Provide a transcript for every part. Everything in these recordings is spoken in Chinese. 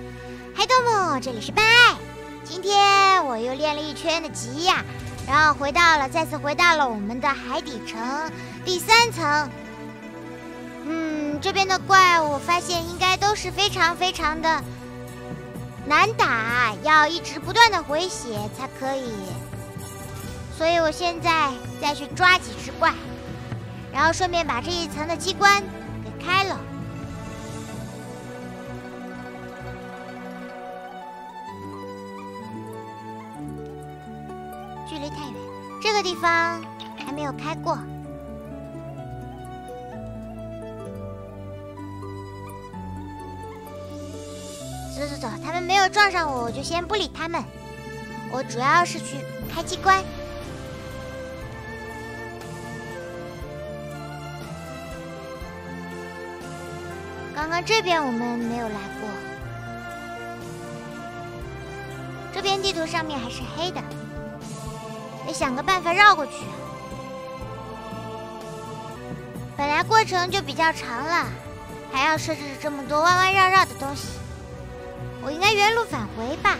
嗨，多姆，这里是拜。今天我又练了一圈的吉呀，然后回到了，再次回到了我们的海底城第三层。嗯，这边的怪我发现应该都是非常非常的难打，要一直不断的回血才可以。所以我现在再去抓几只怪，然后顺便把这一层的机关给开了。个地方还没有开过。走走走，他们没有撞上我，我就先不理他们。我主要是去开机关。刚刚这边我们没有来过，这边地图上面还是黑的，得想个办法绕过去。本来过程就比较长了，还要设置这么多弯弯绕绕的东西，我应该原路返回吧？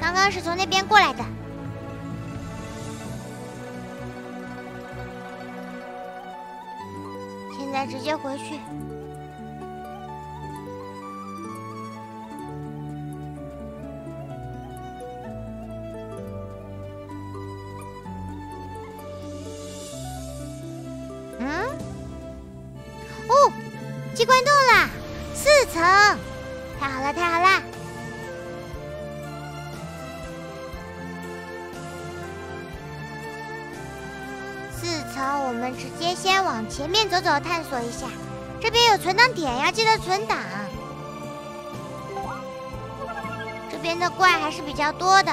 刚刚是从那边过来的，现在直接回去。关动了，四层，太好了，太好了！四层，我们直接先往前面走走，探索一下。这边有存档点，要记得存档。这边的怪还是比较多的。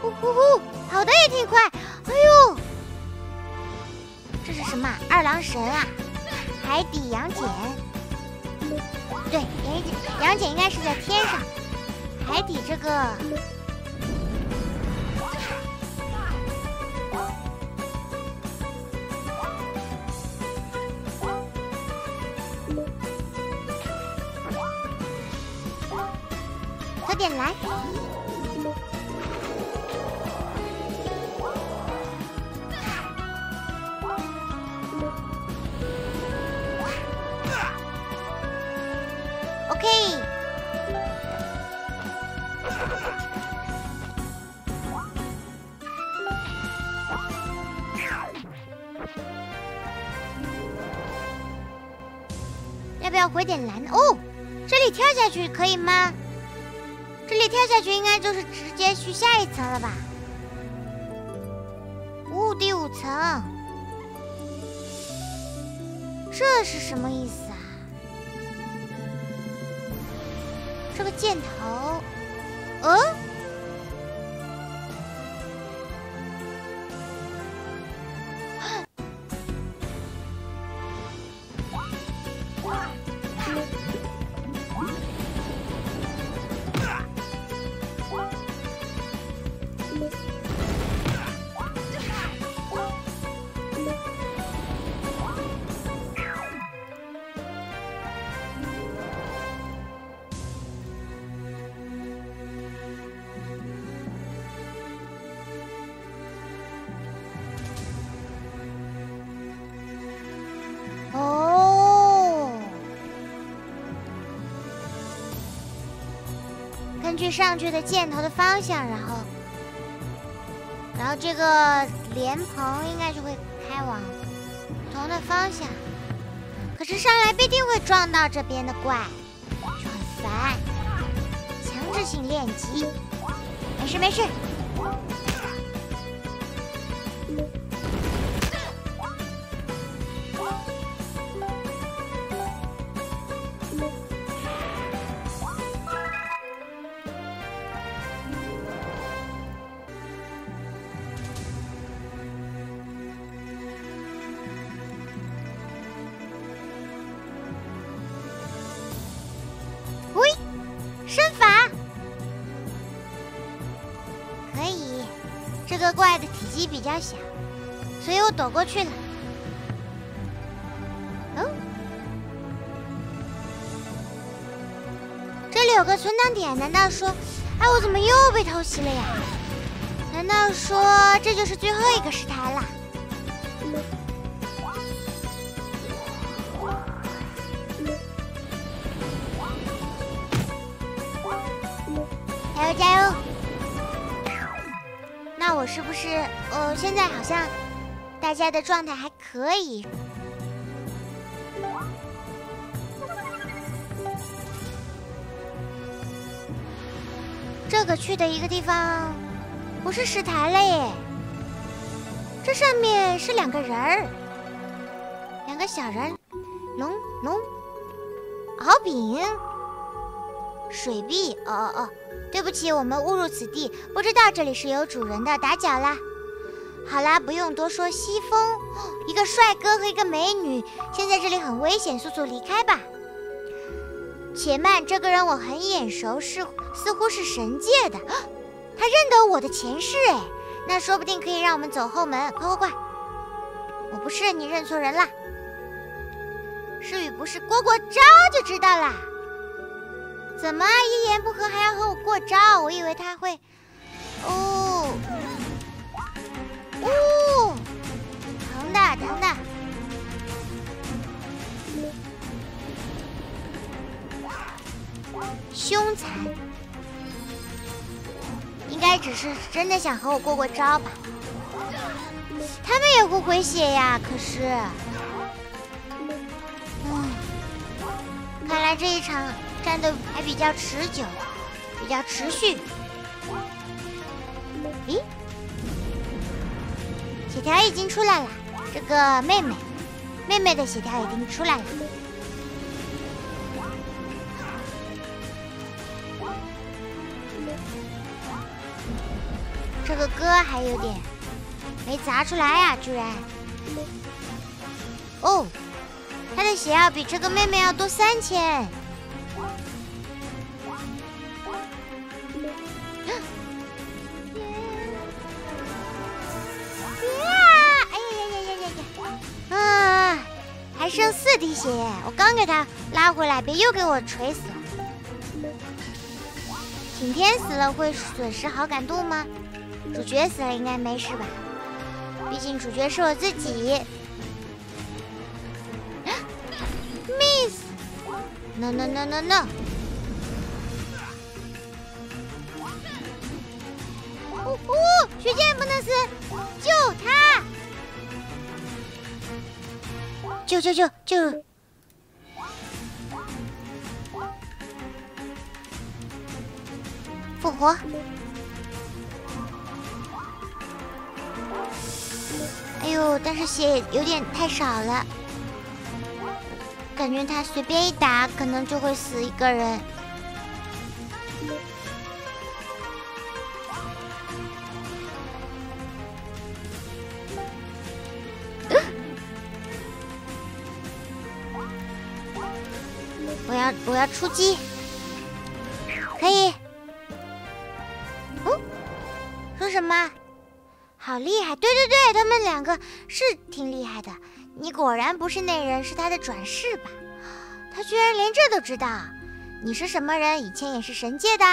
呼呼呼，跑得也挺快。哎呦！这是什么？二郎神啊！海底杨戬。对，杨戬，杨戬应该是在天上。海底这个，层了吧？哦，第五层，这是什么意思啊？这个箭头，嗯？上去的箭头的方向，然后，然后这个莲蓬应该就会开往不同的方向。可是上来必定会撞到这边的怪，就很烦。强制性练级，没事没事。个怪的体积比较小，所以我躲过去了。这里，有个存档点，难道说，哎，我怎么又被偷袭了呀？难道说这就是最后一个石台了？是，呃，现在好像大家的状态还可以？这个去的一个地方，不是石台了耶。这上面是两个人儿，两个小人，龙龙，敖丙，水碧。哦哦哦，对不起，我们误入此地，不知道这里是有主人的，打搅啦。好啦，不用多说。西风，一个帅哥和一个美女，现在这里很危险，速速离开吧。且慢，这个人我很眼熟，是似乎是神界的，他认得我的前世哎，那说不定可以让我们走后门，快快快！我不是，你认错人啦，是与不是过过招就知道啦。怎么一言不合还要和我过招？我以为他会，哦，哦，疼的疼的。凶残，应该只是真的想和我过过招吧。他们也会回血呀，可是，嗯，看来这一场战斗还比较持久，比较持续。咦，血条已经出来了，这个妹妹，妹妹的血条已经出来了。这个歌还有点没砸出来呀，居然！哦，他的血要比这个妹妹要多三千。滴血，我刚给他拉回来，别又给我锤死了。晴天死了会损失好感度吗？主角死了应该没事吧？毕竟主角是我自己。Miss，no no no no no！哦哦，学姐不能死，救他！救救救救！复活！哎呦，但是血有点太少了，感觉他随便一打，可能就会死一个人。我要出击，可以。哦，说什么？好厉害！对对对，他们两个是挺厉害的。你果然不是那人，是他的转世吧？他居然连这都知道。你是什么人？以前也是神界的。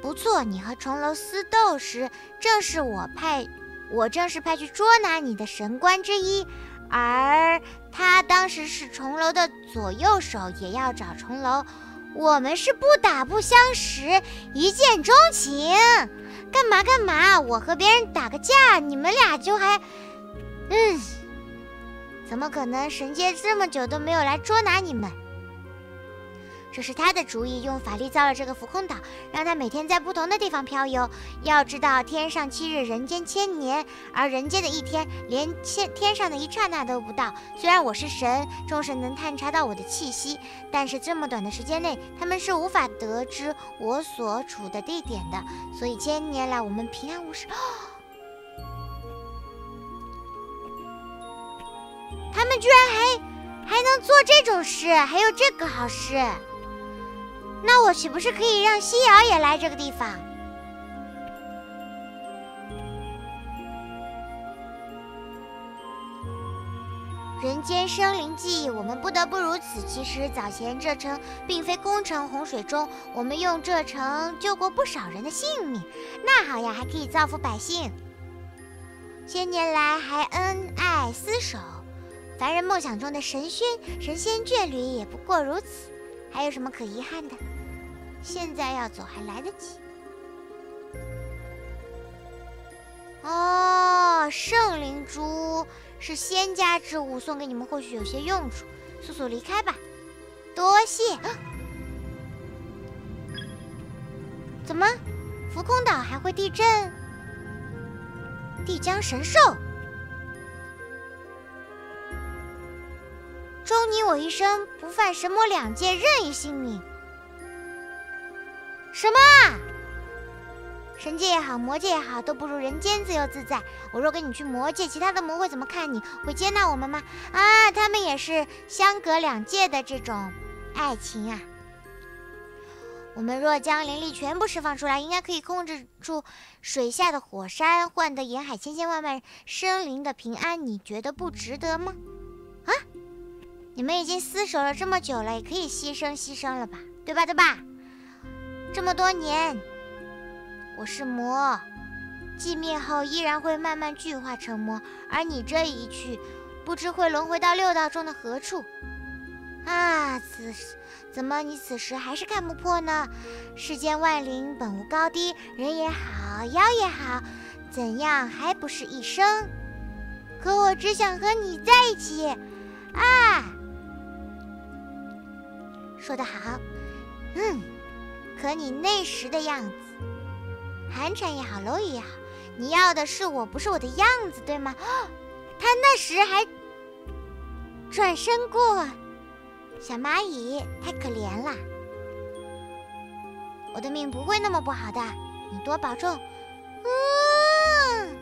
不错，你和重楼私斗时，正是我派，我正是派去捉拿你的神官之一。而他当时是重楼的左右手，也要找重楼。我们是不打不相识，一见钟情。干嘛干嘛？我和别人打个架，你们俩就还……嗯，怎么可能？神界这么久都没有来捉拿你们，这是他的主意，用法力造了这个浮空岛，让他每天在不同的地方漂游。要知道，天上七日，人间千年，而人间的一天，连天天上的一刹那都不到。虽然我是神，众神能探查到我的气息，但是这么短的时间内，他们是无法得知我所处的地点的。所以千年来我们平安无事。他们居然还还能做这种事，还有这个好事，那我岂不是可以让西瑶也来这个地方？人间生灵记，我们不得不如此。其实早前这城并非攻城洪水中，我们用这城救过不少人的性命。那好呀，还可以造福百姓。千年来还恩爱厮守，凡人梦想中的神仙神仙眷侣也不过如此。还有什么可遗憾的？现在要走还来得及。哦，圣灵珠是仙家之物，送给你们或许有些用处。速速离开吧，多谢。怎么，浮空岛还会地震？地江神兽，终你我一生，不犯神魔两界任意性命。什么？神界也好，魔界也好，都不如人间自由自在。我若跟你去魔界，其他的魔会怎么看你？会接纳我们吗？啊，他们也是相隔两界的这种爱情啊。我们若将灵力全部释放出来，应该可以控制住水下的火山，换得沿海千千万万生灵的平安。你觉得不值得吗？啊，你们已经厮守了这么久了，也可以牺牲牺牲了吧？对吧？对吧？这么多年。我是魔，寂灭后依然会慢慢聚化成魔，而你这一去，不知会轮回到六道中的何处。啊，此时怎么你此时还是看不破呢？世间万灵本无高低，人也好，妖也好，怎样还不是一生？可我只想和你在一起。啊，说得好，嗯，可你那时的样子。寒蝉也好，蝼蚁也好，你要的是我，不是我的样子，对吗？他那时还转身过，小蚂蚁太可怜了。我的命不会那么不好的，你多保重。嗯，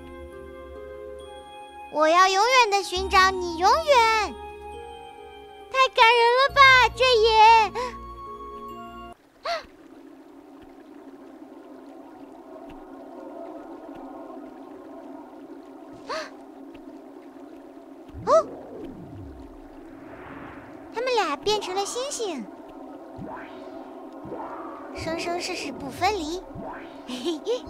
我要永远的寻找你，永远。太感人了吧，这也。哦，他们俩变成了星星，生生世世不分离。嘿嘿。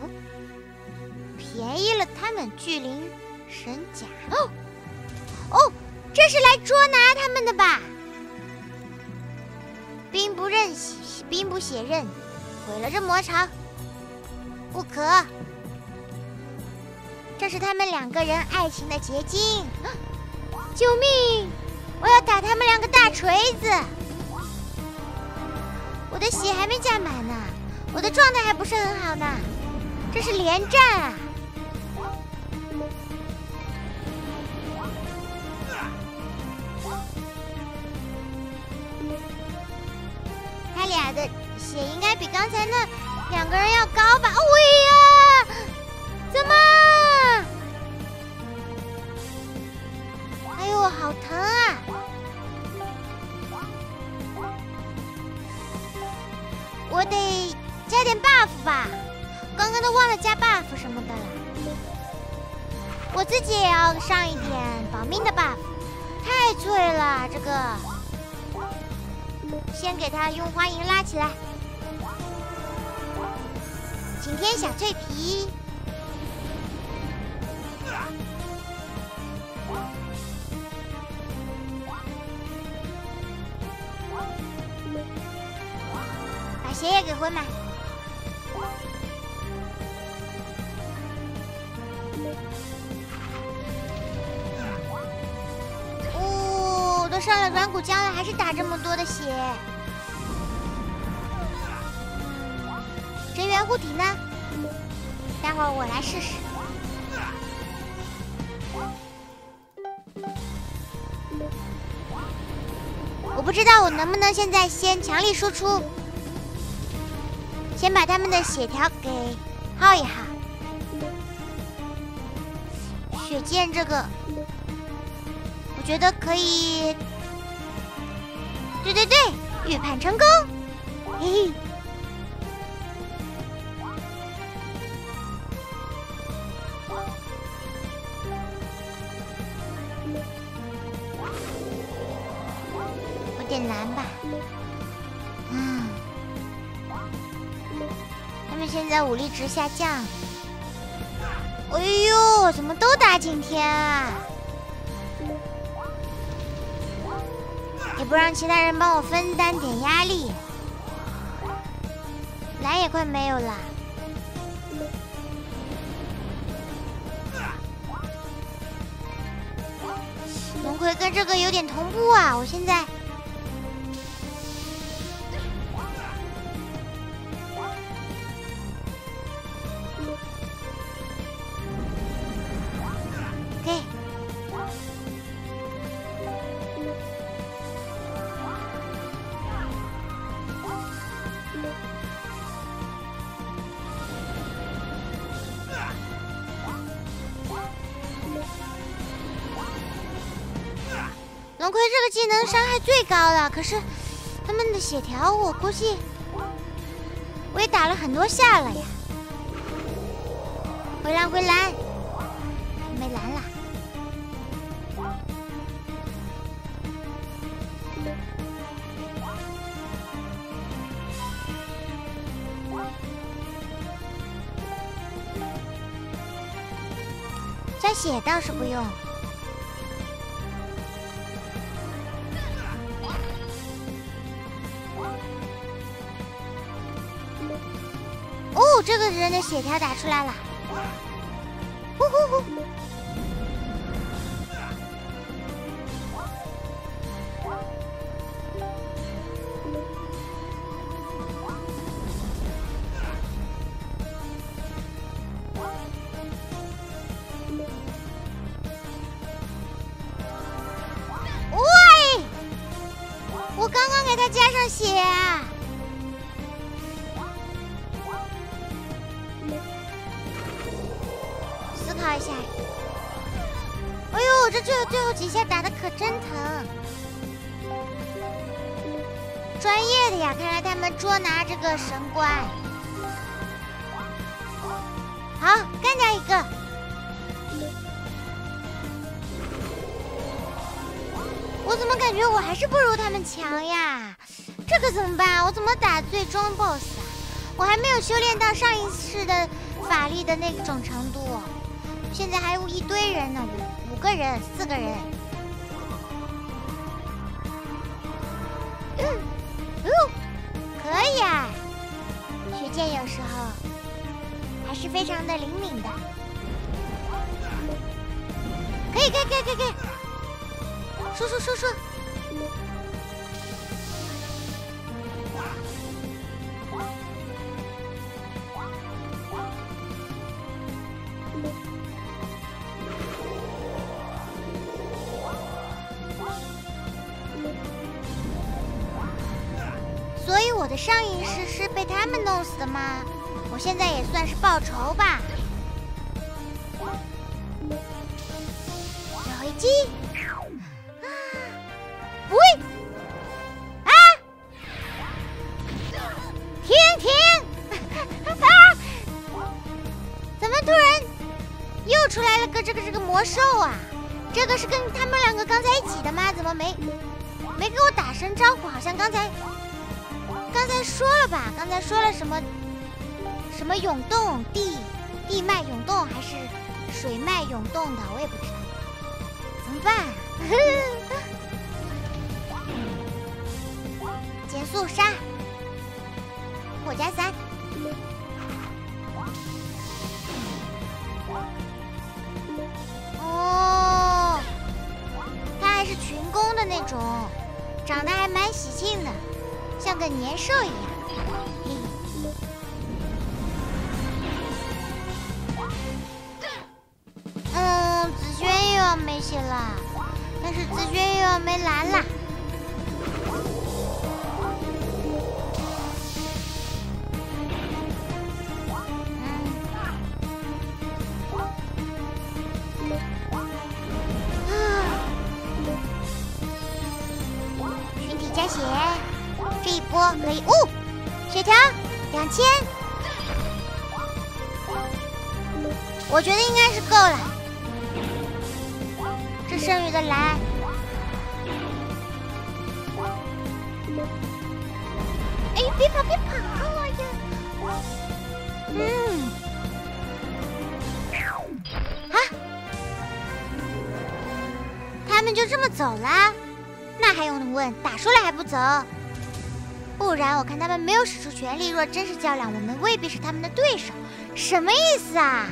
哦，便宜了他们巨灵神甲。哦哦，这是来捉拿他们的吧？兵不刃，兵不血刃，毁了这魔巢，不可。这是他们两个人爱情的结晶！救命！我要打他们两个大锤子！我的血还没加满呢，我的状态还不是很好呢。这是连战啊！他俩的血应该比刚才那两个人要高吧？喂呀！怎么？哎呦好疼啊！我得加点 buff 吧，刚刚都忘了加 buff 什么的了。我自己也要上一点保命的 buff，太脆了这个。先给他用花银拉起来，晴天小脆皮。血也给回满。哦，都上了软骨浆了，还是打这么多的血。真元护体呢？待会儿我来试试。我不知道我能不能现在先强力输出。先把他们的血条给耗一耗，血剑这个，我觉得可以。对对对，预判成功，嘿嘿。现在武力值下降。哎呦，怎么都打景天啊？也不让其他人帮我分担点压力。蓝也快没有了。龙葵跟这个有点同步啊，我现在。龙葵这个技能伤害最高了，可是他们的血条，我估计我也打了很多下了呀。回蓝回蓝，没蓝了。加血倒是不用。的血条打出来了。怎么感觉我还是不如他们强呀？这可怎么办？我怎么打最终 BOSS 啊？我还没有修炼到上一世的法力的那种程度。现在还有一堆人呢，五个人，四个人。嗯，哦，可以啊，学剑有时候还是非常的灵敏的。可以可以，可以，可以，可以，可以。说说说说。所以我的上一世是被他们弄死的吗？我现在也算是报仇吧。刚才。刚才说了吧？刚才说了什么？什么涌动地地脉涌动还是水脉涌动的？我也不知道，怎么办？减速杀，我加三。个年兽一样。我看他们没有使出全力。若真是较量，我们未必是他们的对手。什么意思啊？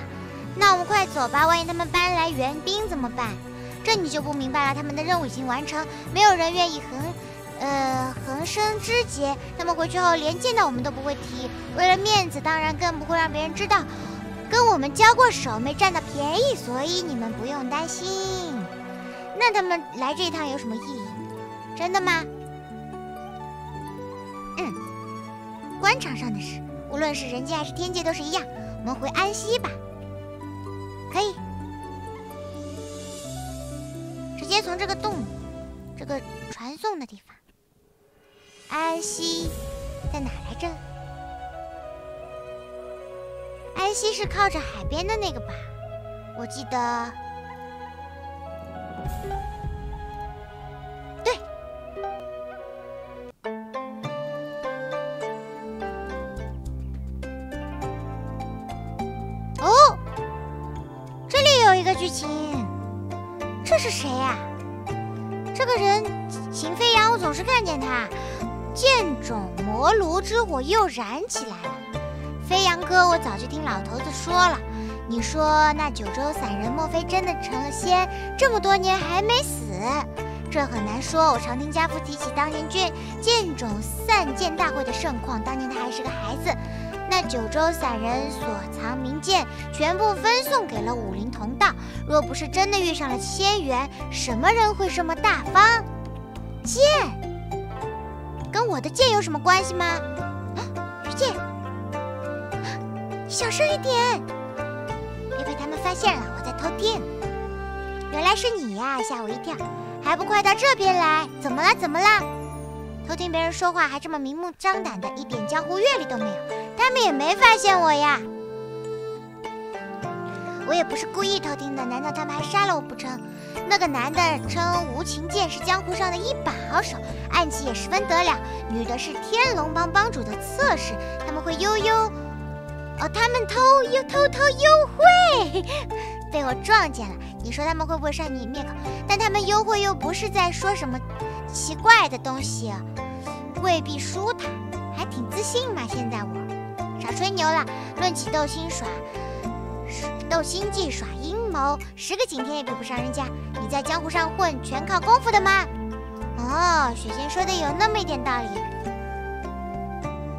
那我们快走吧，万一他们搬来援兵怎么办？这你就不明白了。他们的任务已经完成，没有人愿意横，呃，横生枝节。他们回去后连见到我们都不会提，为了面子，当然更不会让别人知道跟我们交过手，没占到便宜。所以你们不用担心。那他们来这一趟有什么意义？真的吗？官场上的事，无论是人界还是天界都是一样。我们回安息吧。可以，直接从这个洞，这个传送的地方。安息在哪来着？安息是靠着海边的那个吧？我记得。是谁呀？这个人秦飞扬，我总是看见他。剑种魔炉之火又燃起来了。飞扬哥，我早就听老头子说了。你说那九州散人莫非真的成了仙？这么多年还没死？这很难说。我常听家父提起当年剑剑种散剑大会的盛况，当年他还是个孩子。那九州散人所藏名剑，全部分送给了武林同道。若不是真的遇上了仙缘，什么人会这么大方？剑，跟我的剑有什么关系吗？玉剑，小声一点，别被他们发现了，我在偷听。原来是你呀，吓我一跳，还不快到这边来？怎么了？怎么了？偷听别人说话还这么明目张胆的，一点江湖阅历都没有。他们也没发现我呀，我也不是故意偷听的。难道他们还杀了我不成？那个男的称无情剑是江湖上的一把好手，暗器也十分得了。女的是天龙帮帮主的侧室，他们会悠悠……哦，他们偷又偷偷幽会，被我撞见了。你说他们会不会杀你灭口？但他们幽会又不是在说什么奇怪的东西，未必输他，还挺自信嘛。现在我。少吹牛了！论起斗心耍斗心计耍阴谋，十个景天也比不上人家。你在江湖上混，全靠功夫的吗？哦，雪仙说的有那么一点道理。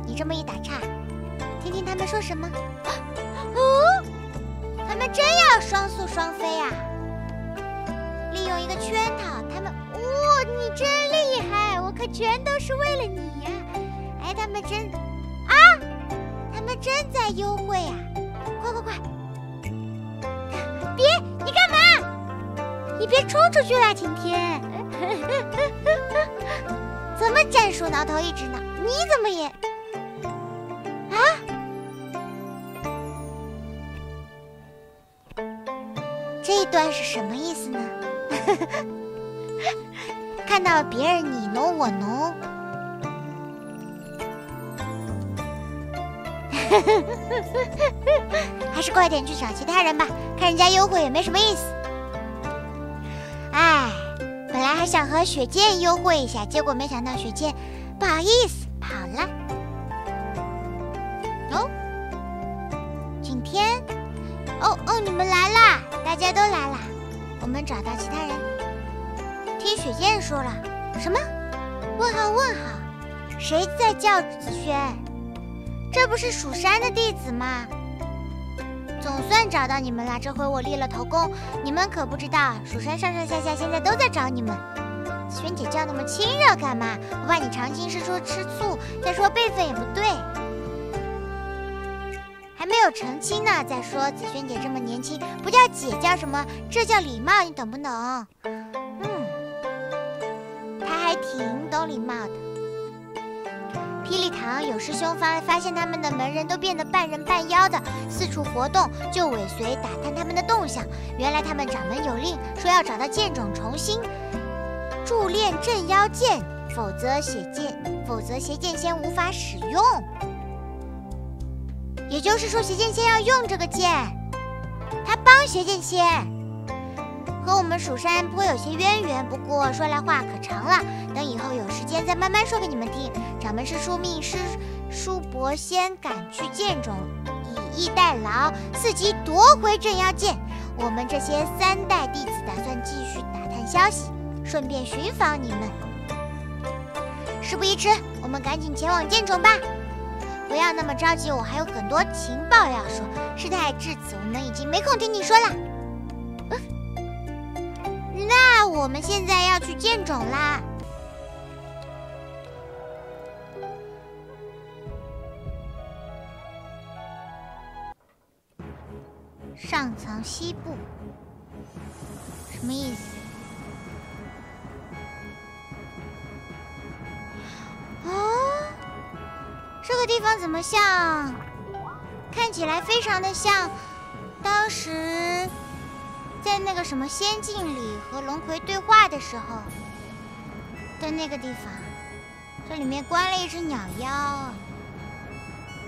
你这么一打岔，听听他们说什么。哦，他们真要双宿双飞啊！利用一个圈套，他们……哦，你真厉害！我可全都是为了你呀！哎，他们真……真在幽会啊！快快快！别，你干嘛？你别冲出去啦，晴天！怎么战术挠头一直挠？你怎么也……啊？这一段是什么意思呢？看到别人你侬我侬。还是快点去找其他人吧，看人家幽会也没什么意思。哎，本来还想和雪见幽会一下，结果没想到雪见不好意思跑了。哦，景天，哦哦，你们来啦，大家都来啦，我们找到其他人。听雪见说了什么？问号问号，谁在叫子轩？这不是蜀山的弟子吗？总算找到你们了，这回我立了头功。你们可不知道，蜀山上上下下现在都在找你们。紫萱姐叫那么亲热干嘛？我怕你长青师叔吃醋。再说辈分也不对，还没有成亲呢。再说紫萱姐这么年轻，不叫姐叫什么？这叫礼貌，你懂不懂？嗯，她还挺懂礼貌的。霹雳堂有师兄发发现他们的门人都变得半人半妖的，四处活动，就尾随打探他们的动向。原来他们掌门有令，说要找到剑种重新铸炼镇妖剑，否则邪剑，否则邪剑仙无法使用。也就是说，邪剑仙要用这个剑，他帮邪剑仙，和我们蜀山颇有些渊源。不过说来话可长了，等以后有时间再慢慢说给你们听。掌门师叔命师叔伯仙赶去剑冢，以逸待劳，伺机夺回镇妖剑。我们这些三代弟子打算继续打探消息，顺便寻访你们。事不宜迟，我们赶紧前往剑冢吧。不要那么着急，我还有很多情报要说。事态至此，我们已经没空听你说了。那我们现在要去剑冢啦。上层西部，什么意思？这个地方怎么像？看起来非常的像当时在那个什么仙境里和龙葵对话的时候在那个地方。这里面关了一只鸟妖，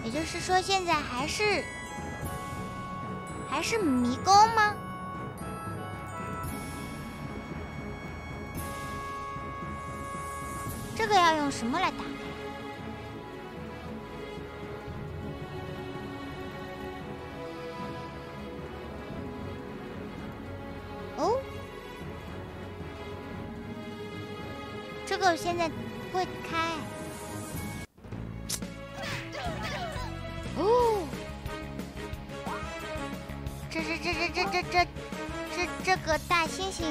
也就是说现在还是还是迷宫吗？这个要用什么来打？哦，这个我现在会开。哦。这这这这这这这这个大猩猩，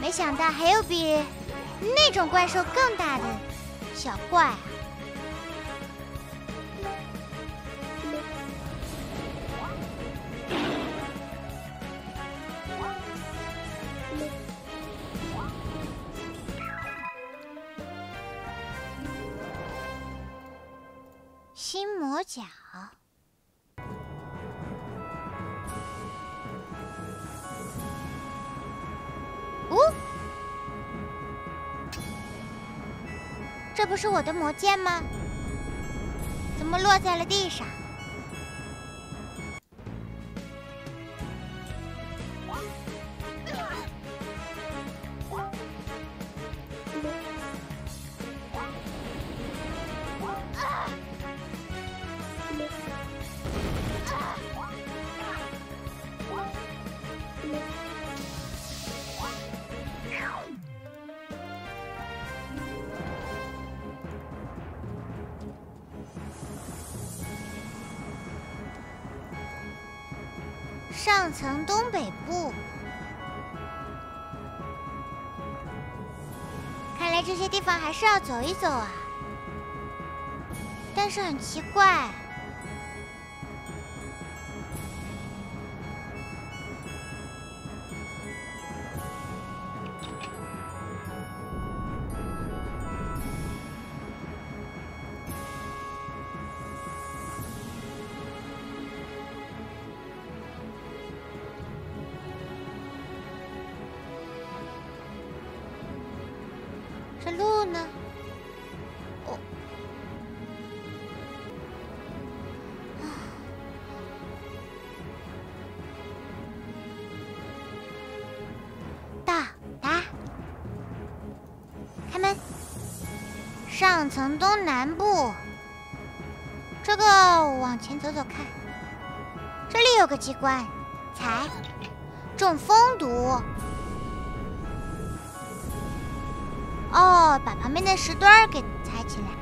没想到还有比那种怪兽更大的小怪。脚，哦，这不是我的魔剑吗？怎么落在了地？上是要走一走啊。但是很奇怪。路呢？哦，大打，开门。上层东南部，这个往前走走看。这里有个机关，踩，中风毒。把旁边的石墩儿给踩起来。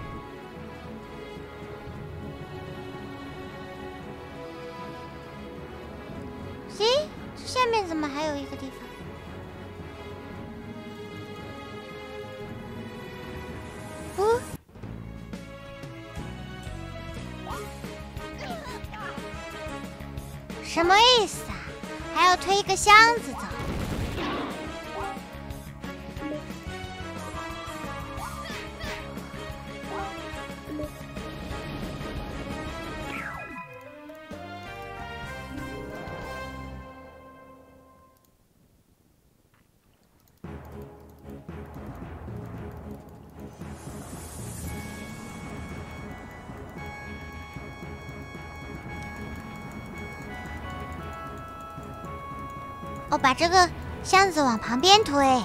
把这个箱子往旁边推，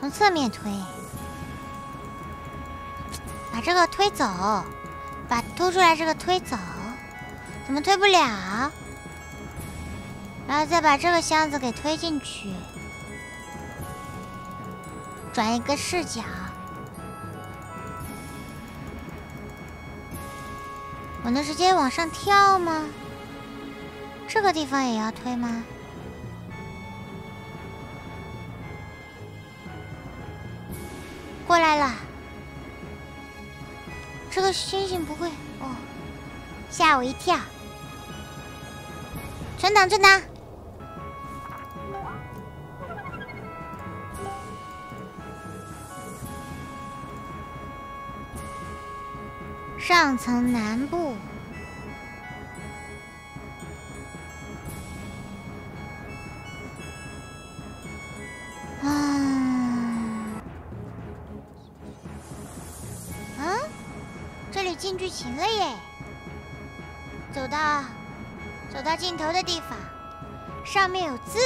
从侧面推，把这个推走，把凸出来这个推走，怎么推不了？然后再把这个箱子给推进去，转一个视角。我能直接往上跳吗？这个地方也要推吗？过来了，这个星星不会哦，吓我一跳！存档，存档。上层南部，尽头的地方，上面有字。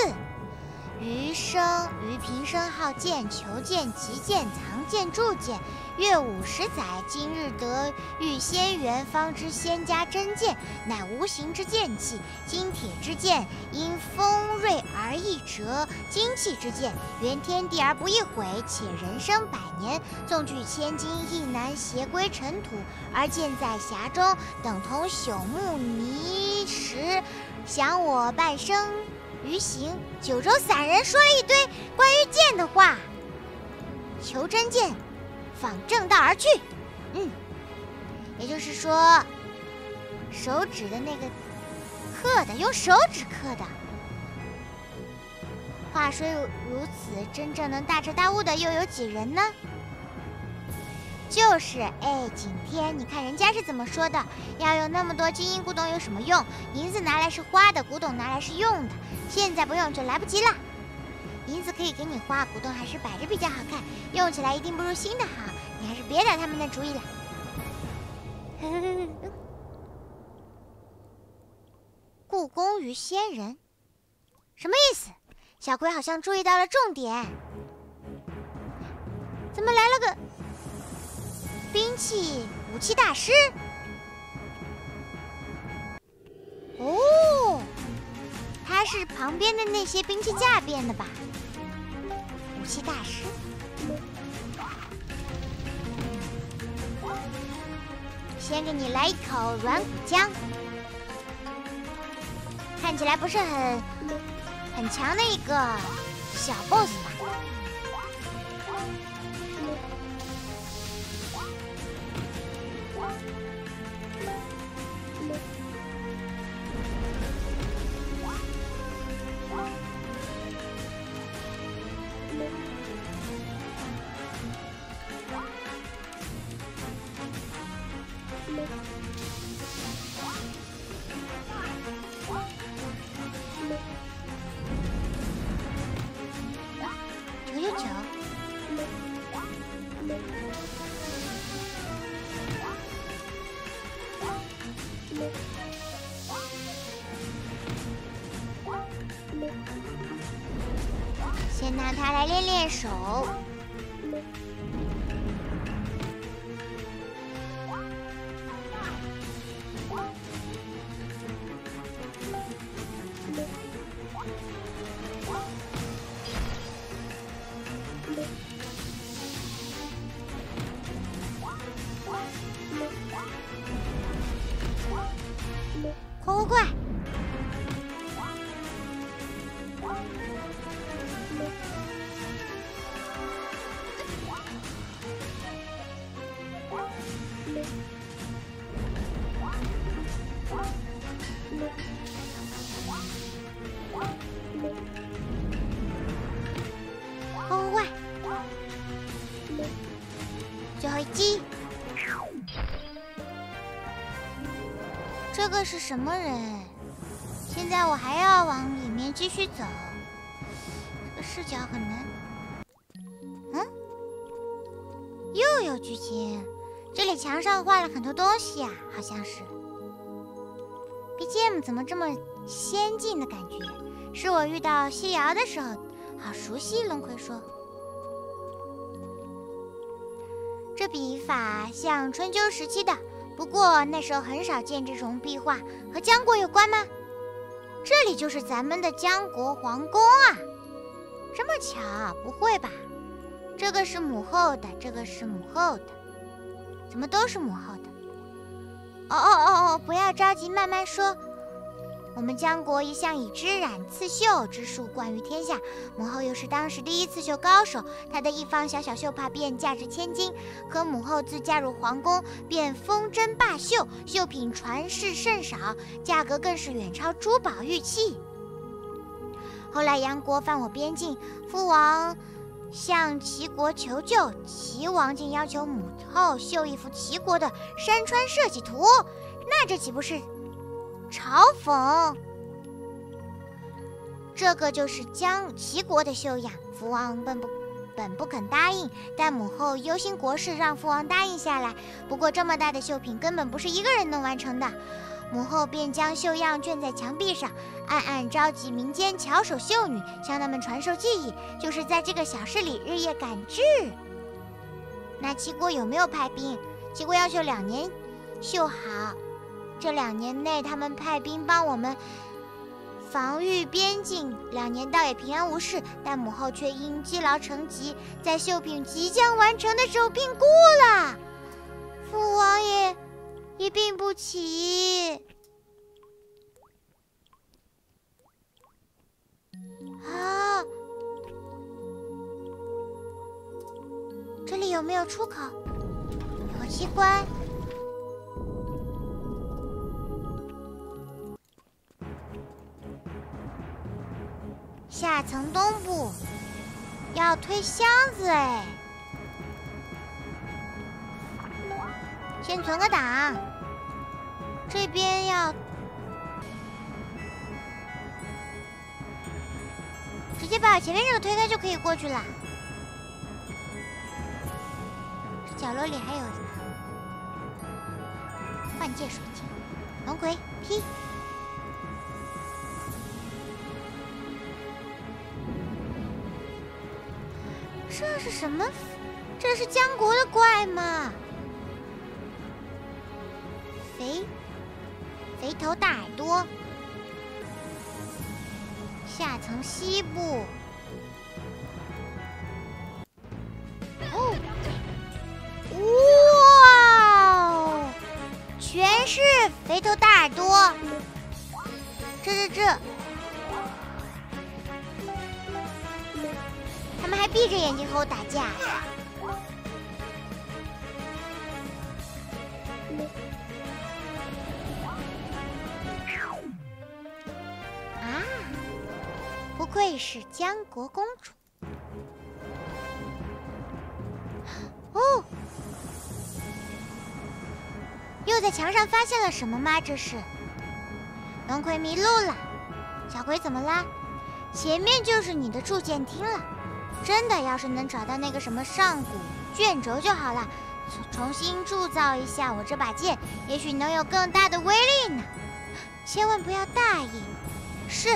余生余平生好剑求剑即剑藏剑铸剑，越五十载，今日得遇仙缘，方知仙家真剑乃无形之剑气，金铁之剑因锋锐而易折，精气之剑原天地而不易毁，且人生百年，纵具千金亦难携归尘土，而剑在匣中，等同朽木泥石，想我半生。于行，九州散人说了一堆关于剑的话。求真见，仿正道而去。嗯，也就是说，手指的那个刻的，用手指刻的。话虽如此，真正能大彻大悟的又有几人呢？就是，哎，景天，你看人家是怎么说的？要有那么多金银古董有什么用？银子拿来是花的，古董拿来是用的。现在不用就来不及了。银子可以给你花，古董还是摆着比较好看，用起来一定不如新的好。你还是别打他们的主意了。故宫与仙人，什么意思？小葵好像注意到了重点。怎么来了个？兵器武器大师，哦，他是旁边的那些兵器架变的吧？武器大师，先给你来一口软骨浆，看起来不是很很强的一个小 boss 吧？手。什么人？现在我还要往里面继续走，这个视角很难。嗯，又有剧情，这里墙上画了很多东西啊，好像是。BGM 怎么这么先进的感觉？是我遇到西瑶的时候，好熟悉。”龙葵说：“这笔法像春秋时期的，不过那时候很少见这种壁画。和江国有关吗？这里就是咱们的江国皇宫啊！这么巧？不会吧？这个是母后的，这个是母后的，怎么都是母后的？哦哦哦哦！不要着急，慢慢说。”我们江国一向以织染刺绣之术冠于天下，母后又是当时第一刺绣高手，她的一方小小绣帕便价值千金。可母后自嫁入皇宫，便封针罢绣，绣品传世甚少，价格更是远超珠宝玉器。后来杨国犯我边境，父王向齐国求救，齐王竟要求母后绣一幅齐国的山川社稷图，那这岂不是？嘲讽，这个就是江齐国的修养。父王本不本不肯答应，但母后忧心国事，让父王答应下来。不过这么大的绣品根本不是一个人能完成的，母后便将绣样卷在墙壁上，暗暗召集民间巧手绣女，向他们传授技艺，就是在这个小事里日夜赶制。那齐国有没有派兵？齐国要绣两年绣好。这两年内，他们派兵帮我们防御边境，两年倒也平安无事。但母后却因积劳成疾，在绣品即将完成的时候病故了。父王也也病不起。啊，这里有没有出口？有机关。下层东部要推箱子哎，先存个档。这边要直接把前面这个推开就可以过去了。这角落里还有换界水晶，龙葵劈。这是什么？这是江国的怪吗？肥肥头大耳朵，下层西部。哦，哇，全是肥头大耳朵。这这这。闭着眼睛和我打架啊！不愧是江国公主哦！又在墙上发现了什么吗？这是龙葵迷路了，小葵怎么啦？前面就是你的铸剑厅了。真的，要是能找到那个什么上古卷轴就好了，重新铸造一下我这把剑，也许能有更大的威力呢。千万不要大意。是。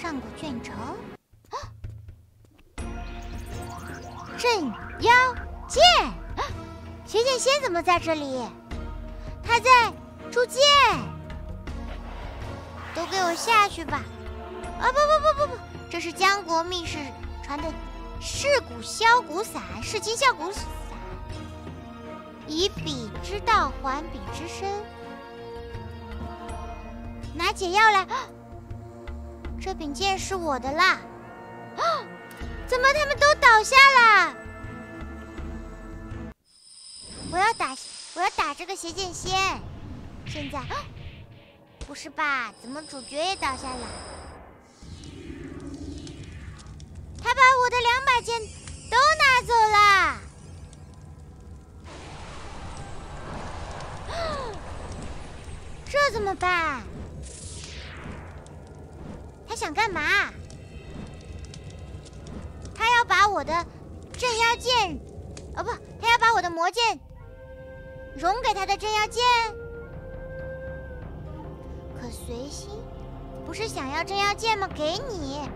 上古卷轴。镇妖剑。邪剑仙怎么在这里？他在铸剑。都给我下去吧。啊不不不不不，这是江国密室传的噬骨消骨散，噬金消骨散，以彼之道还彼之身。拿解药来，这柄剑是我的啦！啊，怎么他们都倒下了？我要打，我要打这个邪剑仙。现在，不是吧？怎么主角也倒下了？我的两把剑都拿走了，这怎么办？他想干嘛？他要把我的镇妖剑，哦不，他要把我的魔剑融给他的镇妖剑。可随心，不是想要镇妖剑吗？给你。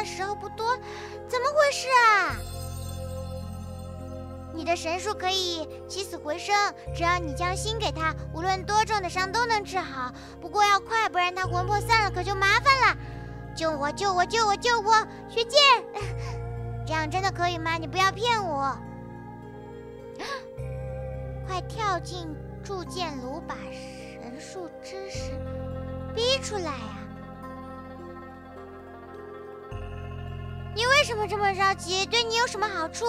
过很多次，但时候不多，怎么回事啊？你的神术可以起死回生，只要你将心给他，无论多重的伤都能治好。不过要快，不然他魂魄散了可就麻烦了。救我！救我！救我！救我！学剑，这样真的可以吗？你不要骗我！快跳进铸剑炉，把神术知识逼出来啊！为什么这么着急？对你有什么好处？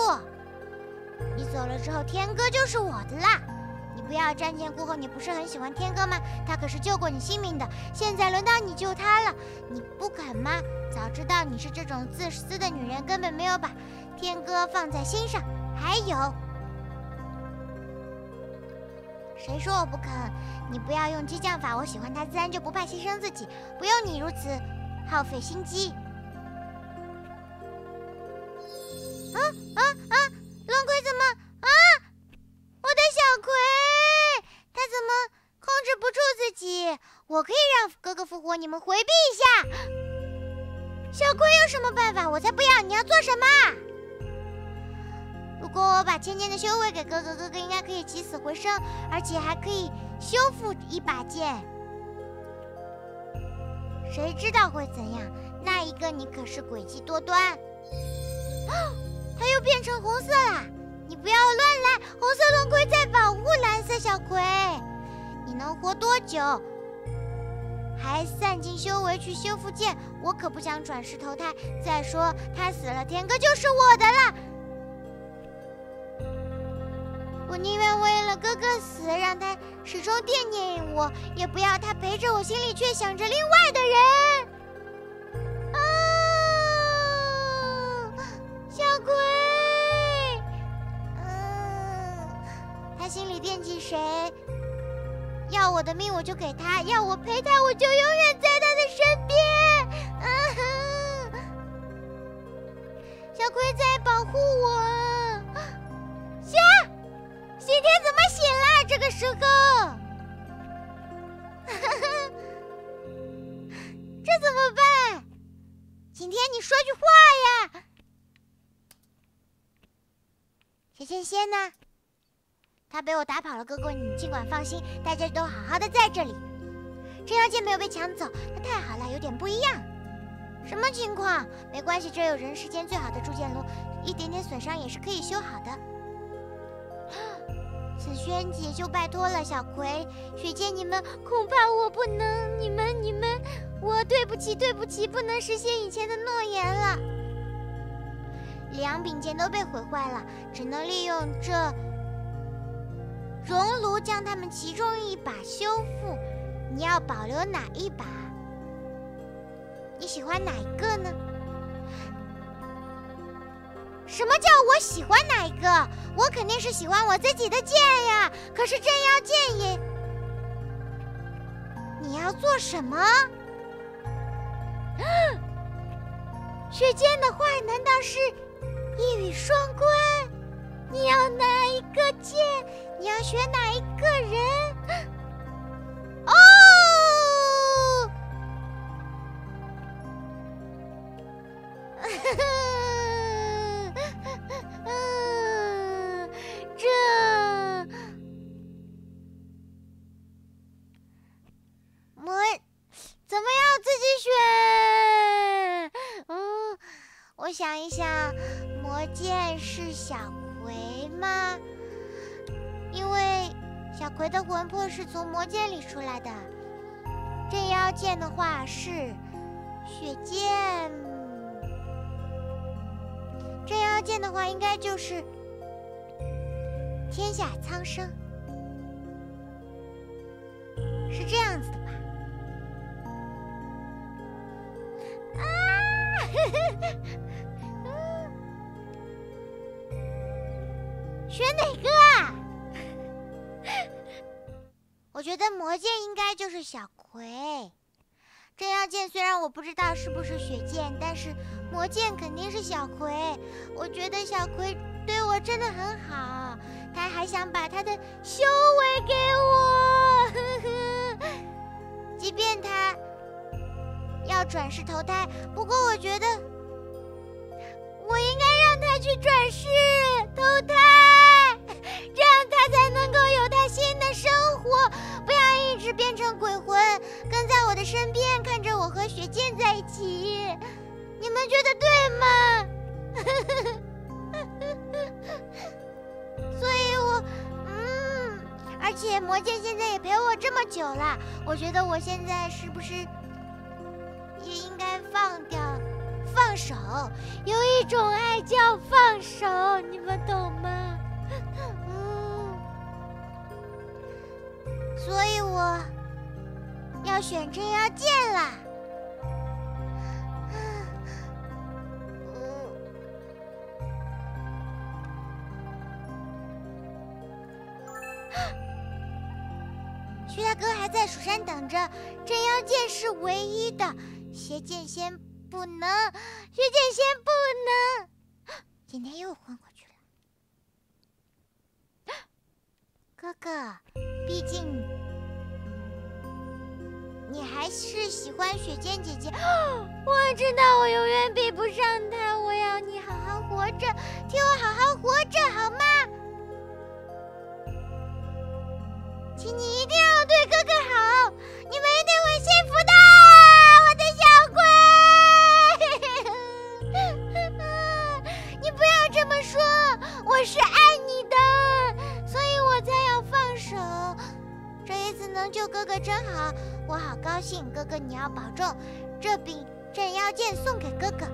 你走了之后，天哥就是我的啦！你不要瞻前顾后，你不是很喜欢天哥吗？他可是救过你性命的，现在轮到你救他了，你不肯吗？早知道你是这种自私的女人，根本没有把天哥放在心上。还有，谁说我不肯？你不要用激将法，我喜欢他，自然就不怕牺牲自己，不用你如此耗费心机。我们回避一下。小葵有什么办法？我才不要！你要做什么？如果我把芊芊的修为给哥哥，哥哥应该可以起死回生，而且还可以修复一把剑。谁知道会怎样？那一个你可是诡计多端。它又变成红色了，你不要乱来！红色龙葵在保护蓝色小葵，你能活多久？还散尽修为去修复剑，我可不想转世投胎。再说他死了，天哥就是我的了。我宁愿为了哥哥死，让他始终惦念我，也不要他陪着我，心里却想着另外的人小鬼他。心里惦记谁，要我的命我就给他，要我陪他我就永远在他的身边。小葵在保护我。霞，今天怎么醒了？这个时候，这怎么办？今天你说句话呀。小仙仙呢？他被我打跑了，哥哥，你尽管放心，大家都好好的在这里。镇妖剑没有被抢走，那太好了，有点不一样。什么情况？没关系，这有人世间最好的铸剑炉，一点点损伤也是可以修好的。紫萱姐就拜托了，小葵、雪见你们恐怕我不能，你们、你们，我对不起，对不起，不能实现以前的诺言了。两柄剑都被毁坏了，只能利用这。熔炉将它们其中一把修复，你要保留哪一把？你喜欢哪一个呢？什么叫我喜欢哪一个？我肯定是喜欢我自己的剑呀！可是镇妖剑也……你要做什么？雪剑的话难道是一语双关？你要哪一个剑？你要选哪一个人？哦，这魔怎么样？自己选。嗯，我想一想，魔剑是小葵吗？小葵的魂魄是从魔剑里出来的。镇妖剑的话是血剑，镇妖剑的话应该就是天下苍生，是这样子的吧？啊！选哪个？得魔剑应该就是小葵。镇妖剑虽然我不知道是不是雪剑，但是魔剑肯定是小葵。我觉得小葵对我真的很好，他还想把他的修为给我。即便他要转世投胎，不过我觉得我应该让他去转世投胎，变成鬼魂，跟在我的身边，看着我和雪见在一起。你们觉得对吗？所以我，嗯，而且魔剑现在也陪我这么久了，我觉得我现在是不是也应该放掉、放手？有一种爱叫放手，你们懂吗？所以我要选镇妖剑啦。徐大哥还在蜀山等着，镇妖剑是唯一的，邪剑仙不能，邪剑仙不能。今天又昏过去了，哥哥，毕竟你还是喜欢雪见姐姐。我知道我永远比不上她，我要你好好活着，替我好好活着，好吗？请你一定要对哥哥好，你们一定会幸福的，我的小龟。你不要这么说，我是爱这次能救哥哥真好，我好高兴。哥哥你要保重，这柄镇妖剑送给哥哥。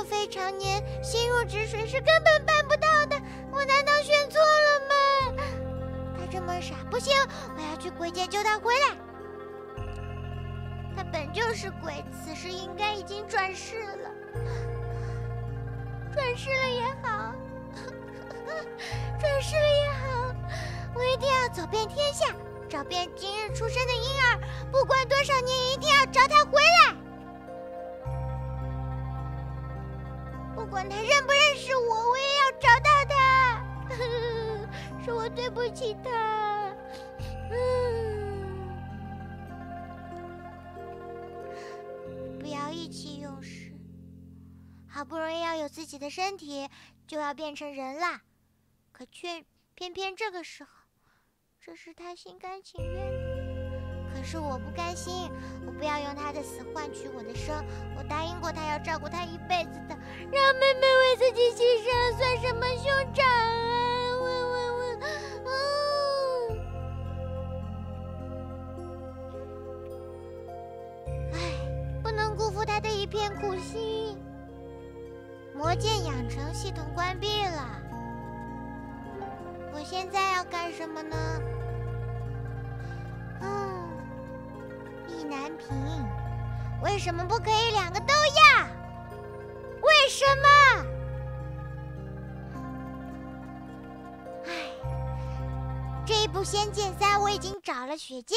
若非常年心如止水，是根本办不到的。我难道选错了吗？他这么傻，不行，我要去鬼界救他回来。他本就是鬼，此时应该已经转世了。转世了也好，转世了也好，我一定要走遍天下，找遍今日出生的婴儿，不管多少年，一定要找他回来。管他认不认识我，我也要找到他。是我对不起他。嗯，不要意气用事。好不容易要有自己的身体，就要变成人啦。可却偏偏这个时候，这是他心甘情愿。可是我不甘心，我不要用他的死换取我的生。我答应过他要照顾他一辈子的，让妹妹为自己牺牲，算什么兄长啊？我我我，嗯，唉，不能辜负他的一片苦心。魔剑养成系统关闭了，我现在要干什么呢？嗯，难平，为什么不可以两个都要？为什么？唉，这一部《仙剑三》我已经找了雪剑，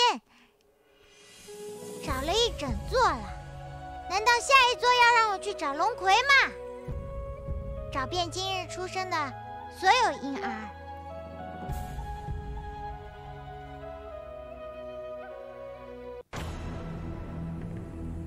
找了一整座了。难道下一座要让我去找龙葵吗？找遍今日出生的所有婴儿。